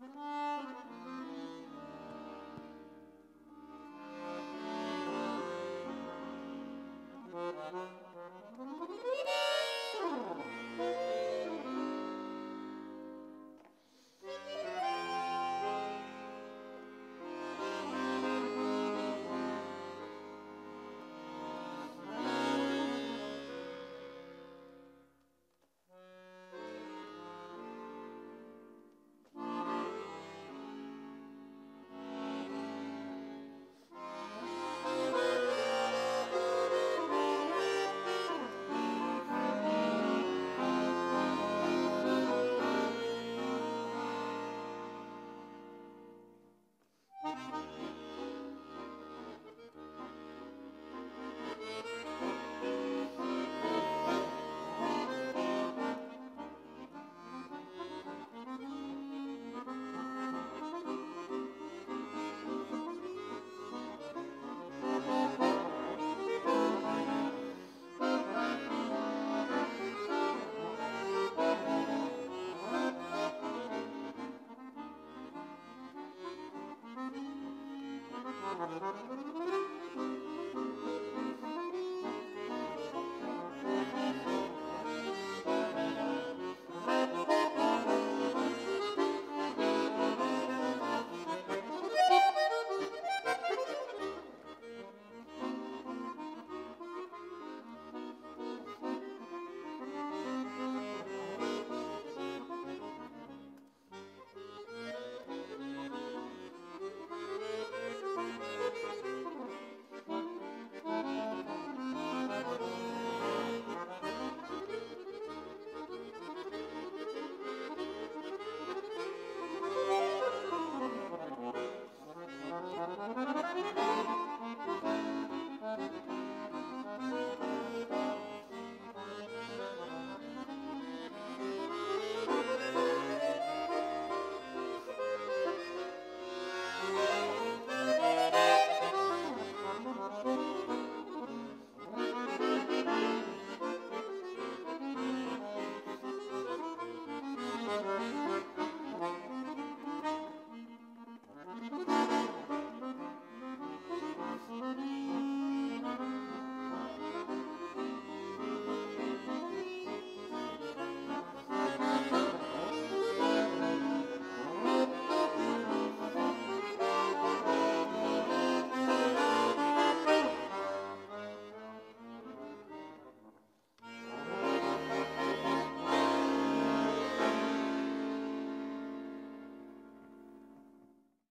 Thank you. ¡Gracias! thank you